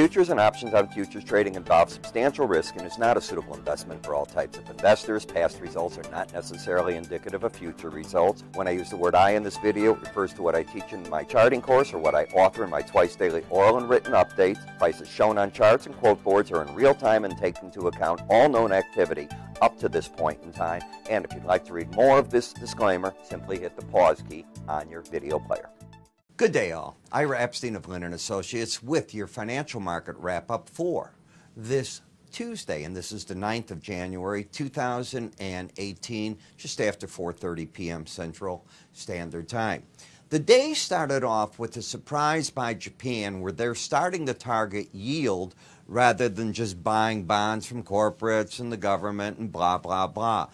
Futures and options on futures trading involve substantial risk and is not a suitable investment for all types of investors. Past results are not necessarily indicative of future results. When I use the word I in this video, it refers to what I teach in my charting course or what I author in my twice daily oral and written updates. Prices shown on charts and quote boards are in real time and take into account all known activity up to this point in time. And if you'd like to read more of this disclaimer, simply hit the pause key on your video player. Good day, all. Ira Epstein of Linn & Associates with your financial market wrap-up for this Tuesday, and this is the 9th of January, 2018, just after 4.30 p.m. Central Standard Time. The day started off with a surprise by Japan where they're starting to target yield rather than just buying bonds from corporates and the government and blah, blah, blah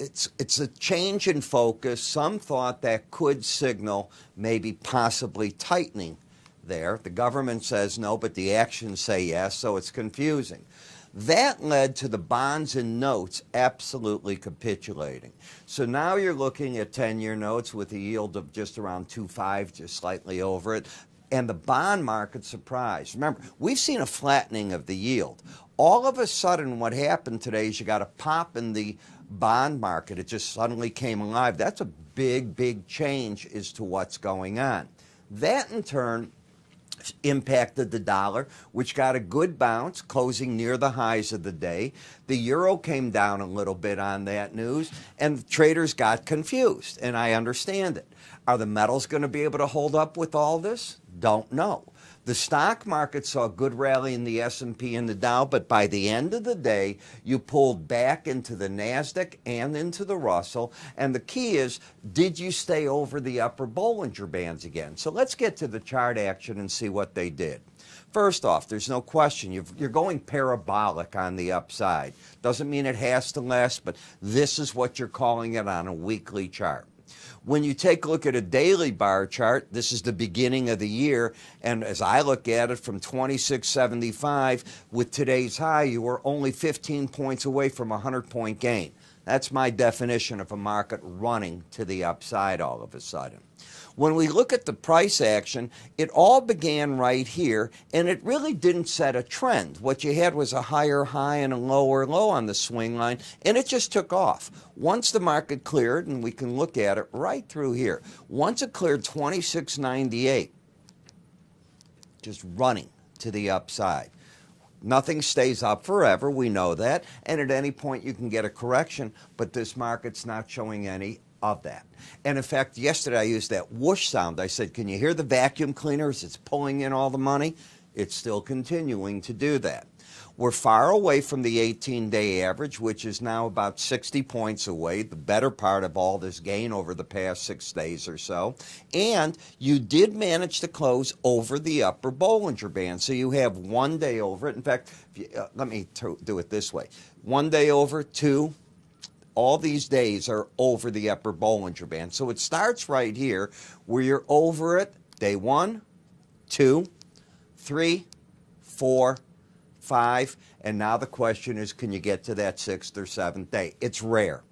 it's it's a change in focus. Some thought that could signal maybe possibly tightening there. The government says no, but the actions say yes, so it's confusing. That led to the bonds and notes absolutely capitulating. So now you're looking at 10 year notes with a yield of just around 2.5, just slightly over it. And the bond market surprised. Remember, we've seen a flattening of the yield. All of a sudden, what happened today is you got a pop in the bond market. It just suddenly came alive. That's a big, big change as to what's going on. That in turn impacted the dollar, which got a good bounce, closing near the highs of the day. The euro came down a little bit on that news, and traders got confused, and I understand it. Are the metals going to be able to hold up with all this? Don't know. The stock market saw a good rally in the S&P and the Dow, but by the end of the day, you pulled back into the Nasdaq and into the Russell. And the key is, did you stay over the upper Bollinger Bands again? So let's get to the chart action and see what they did. First off, there's no question you are going parabolic on the upside. Doesn't mean it has to last, but this is what you're calling it on a weekly chart. When you take a look at a daily bar chart, this is the beginning of the year, and as I look at it from 2675 with today's high, you were only 15 points away from a 100 point gain. That's my definition of a market running to the upside all of a sudden. When we look at the price action, it all began right here, and it really didn't set a trend. What you had was a higher high and a lower low on the swing line, and it just took off. Once the market cleared, and we can look at it right through here, once it cleared 2698, just running to the upside. Nothing stays up forever, we know that, and at any point you can get a correction, but this market's not showing any of that. And in fact, yesterday I used that whoosh sound. I said, Can you hear the vacuum cleaners? It's pulling in all the money. It's still continuing to do that. We're far away from the 18 day average, which is now about 60 points away, the better part of all this gain over the past six days or so. And you did manage to close over the upper Bollinger Band. So you have one day over it. In fact, you, uh, let me do it this way one day over, two, all these days are over the upper Bollinger Band. So it starts right here where you're over it day one, two, three, four, five, and now the question is can you get to that sixth or seventh day? It's rare.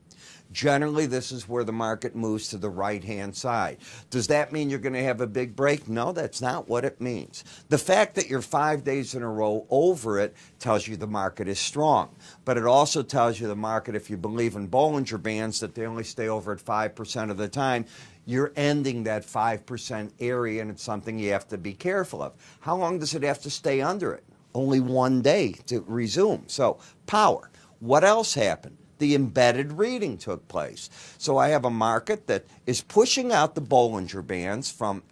Generally, this is where the market moves to the right hand side. Does that mean you're going to have a big break? No, that's not what it means. The fact that you're five days in a row over it tells you the market is strong. But it also tells you the market, if you believe in Bollinger Bands, that they only stay over at 5% of the time you're ending that 5% area, and it's something you have to be careful of. How long does it have to stay under it? Only one day to resume. So, power. What else happened? the embedded reading took place. So I have a market that is pushing out the Bollinger Bands from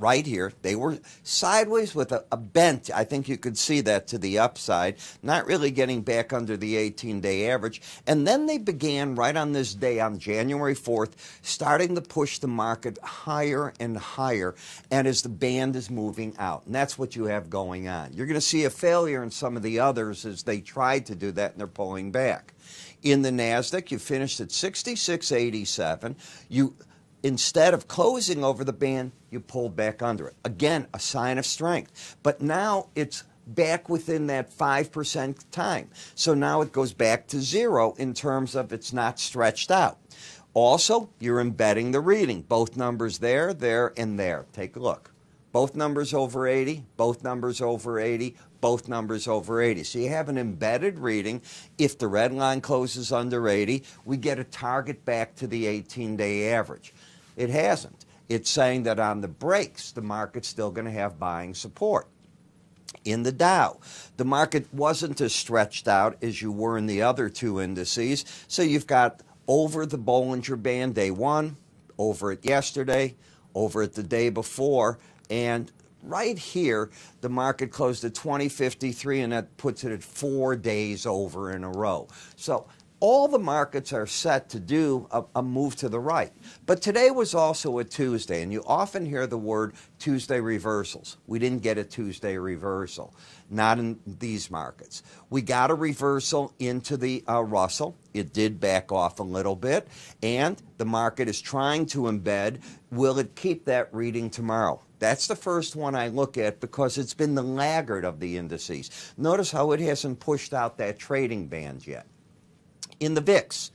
right here. They were sideways with a, a, bent. I think you could see that to the upside, not really getting back under the 18 day average. And then they began right on this day, on January 4th, starting to push the market higher and higher. And as the band is moving out, and that's what you have going on. You're going to see a failure in some of the others as they tried to do that and they're pulling back. In the NASDAQ, you finished at 66.87. You instead of closing over the band, you pulled back under it. Again, a sign of strength. But now it's back within that 5% time. So now it goes back to zero in terms of it's not stretched out. Also, you're embedding the reading. Both numbers there, there, and there. Take a look. Both numbers over 80, both numbers over 80, both numbers over 80. So you have an embedded reading. If the red line closes under 80, we get a target back to the 18 day average. It hasn't. It's saying that on the breaks, the market's still going to have buying support. In the Dow, the market wasn't as stretched out as you were in the other two indices. So you've got over the Bollinger Band day one, over it yesterday, over it the day before, and right here, the market closed at 2053, and that puts it at four days over in a row. So all the markets are set to do a, a, move to the right. But today was also a Tuesday, and you often hear the word Tuesday reversals. We didn't get a Tuesday reversal, not in these markets. We got a reversal into the uh, Russell. It did back off a little bit, and the market is trying to embed. Will it keep that reading tomorrow? That's the first one I look at because it's been the laggard of the indices. Notice how it hasn't pushed out that trading band yet in the VIX.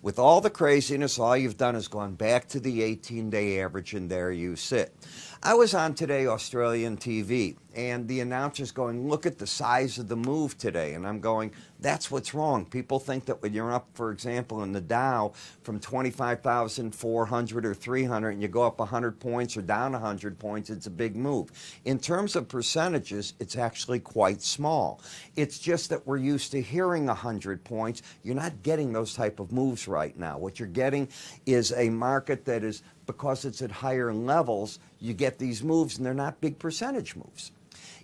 With all the craziness, all you've done is gone back to the 18 day average, and there you sit. I was on today Australian TV, and the announcer's going, Look at the size of the move today. And I'm going, That's what's wrong. People think that when you're up, for example, in the Dow from 25,400 or 300, and you go up 100 points or down 100 points, it's a big move. In terms of percentages, it's actually quite small. It's just that we're used to hearing 100 points. You're not getting those type of moves right now. What you're getting is a market that is because it's at higher levels, you get these moves, and they're not big percentage moves.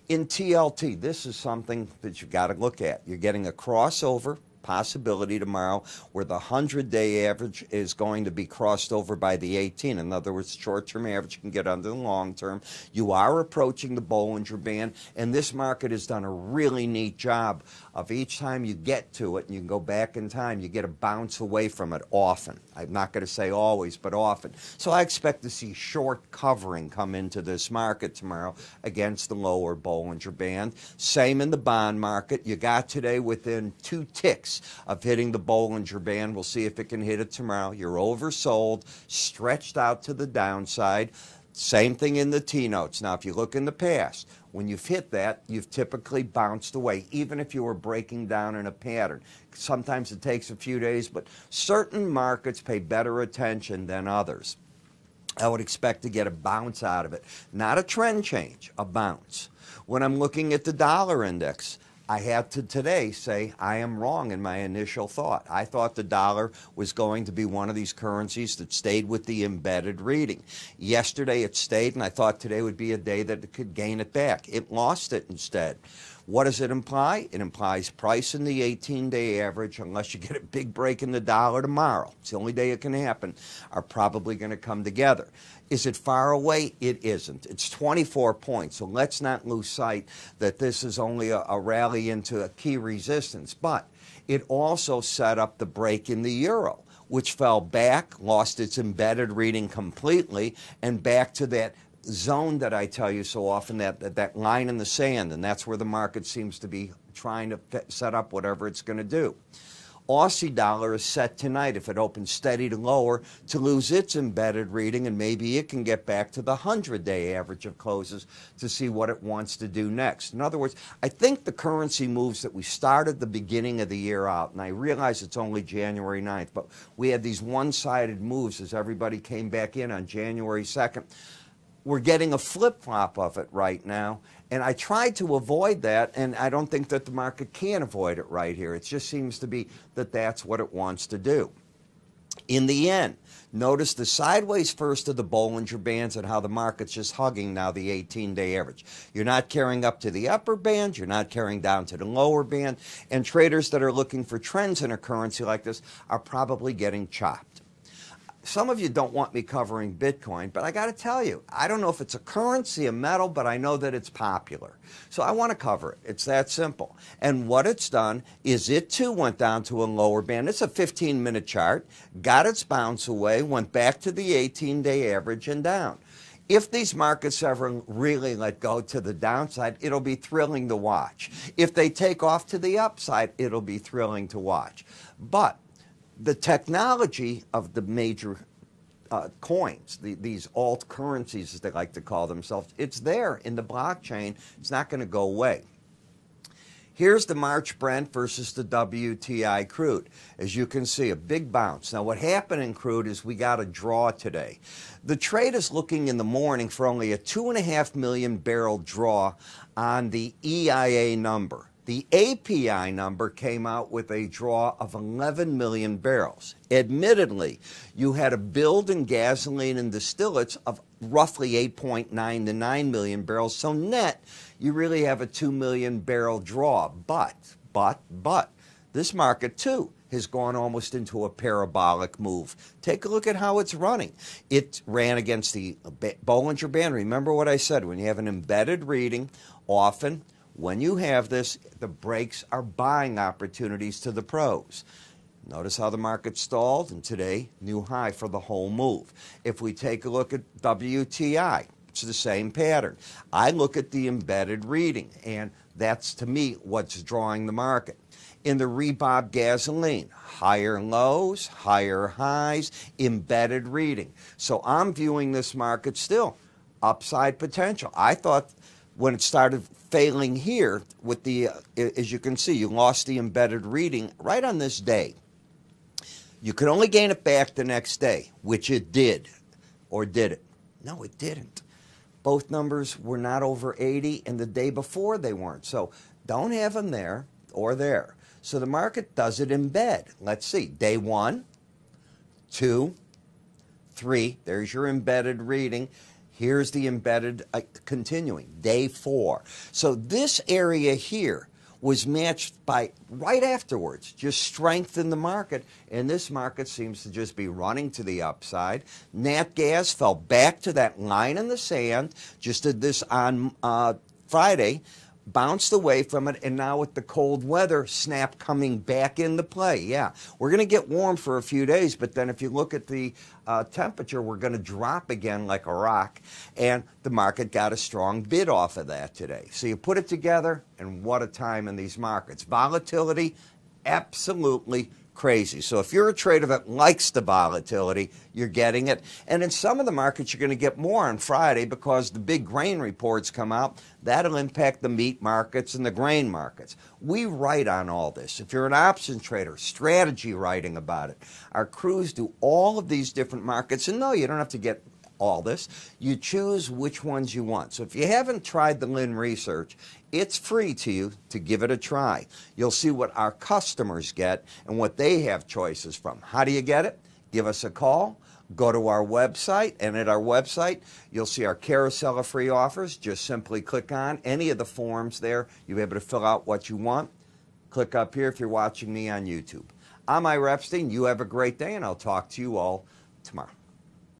In TLT, this is something that you've got to look at. You're getting a crossover possibility tomorrow where the 100 day average is going to be crossed over by the 18. In other words, short term average can get under the long term. You are approaching the Bollinger Band, and this market has done a really neat job of each time you get to it and you can go back in time, you get a bounce away from it often. I'm not going to say always, but often. So I expect to see short covering come into this market tomorrow against the lower Bollinger Band. Same in the bond market. You got today within two ticks of hitting the Bollinger Band. We'll see if it can hit it tomorrow. You're oversold, stretched out to the downside. Same thing in the T notes. Now, if you look in the past, when you've hit that, you've typically bounced away, even if you were breaking down in a pattern. Sometimes it takes a few days, but certain markets pay better attention than others. I would expect to get a bounce out of it. Not a trend change, a bounce. When I'm looking at the dollar index, I had to today say I am wrong in my initial thought. I thought the dollar was going to be one of these currencies that stayed with the embedded reading. Yesterday it stayed, and I thought today would be a day that it could gain it back. It lost it instead. What does it imply? It implies price in the 18 day average, unless you get a big break in the dollar tomorrow. It's the only day it can happen, are probably going to come together. Is it far away? It isn't. It's 24 points. So let's not lose sight that this is only a, a rally into a key resistance. But it also set up the break in the euro which fell back, lost its embedded reading completely, and back to that zone that I tell you so often, that, that, that line in the sand, and that's where the market seems to be trying to set up whatever it's going to do. Aussie dollar is set tonight, if it opens steady to lower, to lose its embedded reading, and maybe it can get back to the 100 day average of closes to see what it wants to do next. In other words, I think the currency moves that we started the beginning of the year out, and I realize it's only January 9th, but we had these one sided moves as everybody came back in on January 2nd we're getting a flip flop of it right now. And I tried to avoid that, and I don't think that the market can avoid it right here. It just seems to be that that's what it wants to do. In the end, notice the sideways first of the Bollinger Bands and how the market's just hugging now the 18 day average. You're not carrying up to the upper band, you're not carrying down to the lower band, and traders that are looking for trends in a currency like this are probably getting chopped some of you don't want me covering Bitcoin, but I got to tell you, I don't know if it's a currency, a metal, but I know that it's popular. So I want to cover it. It's that simple. And what it's done is it too went down to a lower band. It's a 15 minute chart, got its bounce away, went back to the 18 day average and down. If these markets ever really let go to the downside, it'll be thrilling to watch. If they take off to the upside, it'll be thrilling to watch. But the technology of the major uh, coins, the, these alt currencies, as they like to call themselves. It's there in the blockchain. It's not going to go away. Here's the March Brent versus the WTI crude. As you can see, a big bounce. Now, what happened in crude is we got a draw today. The trade is looking in the morning for only a two and a half million barrel draw on the EIA number. The API number came out with a draw of 11 million barrels. Admittedly, you had a build in gasoline and distillates of roughly 8.9 to 9 million barrels. So net, you really have a 2 million barrel draw. But, but, but, this market too has gone almost into a parabolic move. Take a look at how it's running. It ran against the Bollinger Band. Remember what I said when you have an embedded reading, often when you have this, the breaks are buying opportunities to the pros. Notice how the market stalled, and today, new high for the whole move. If we take a look at WTI, it's the same pattern. I look at the embedded reading, and that's to me what's drawing the market. In the RBOB gasoline, higher lows, higher highs, embedded reading. So I'm viewing this market still upside potential. I thought when it started failing here with the, uh, as you can see, you lost the embedded reading right on this day. You could only gain it back the next day, which it did. Or did it? No, it didn't. Both numbers were not over 80, and the day before they weren't. So don't have them there or there. So the market does it embed. Let's see. Day one, two, three. There's your embedded reading. Here's the embedded uh, continuing, day four. So this area here was matched by right afterwards, just strength in the market, and this market seems to just be running to the upside. Nat gas fell back to that line in the sand, just did this on uh, Friday bounced away from it, and now with the cold weather, snap coming back into play. Yeah, we're going to get warm for a few days, but then if you look at the uh, temperature, we're going to drop again like a rock, and the market got a strong bid off of that today. So you put it together, and what a time in these markets. Volatility, absolutely crazy. So if you're a trader that likes the volatility, you're getting it. And in some of the markets, you're going to get more on Friday because the big grain reports come out. That'll impact the meat markets and the grain markets. We write on all this. If you're an option trader, strategy writing about it. Our crews do all of these different markets. And no, you don't have to get all this. You choose which ones you want. So if you haven't tried the Linn research, it's free to you to give it a try. You'll see what our customers get and what they have choices from. How do you get it? Give us a call. Go to our website, and at our website, you'll see our carousel of free offers. Just simply click on any of the forms there. You'll be able to fill out what you want. Click up here if you're watching me on YouTube. I'm Ira Epstein. You have a great day, and I'll talk to you all tomorrow.